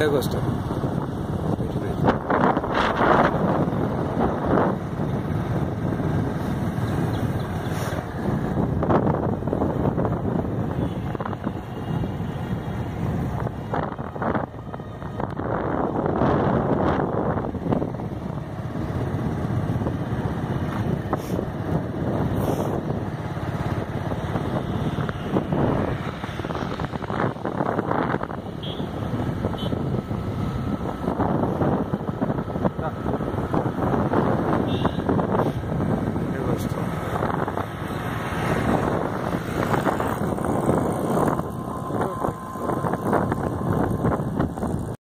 Pentecostal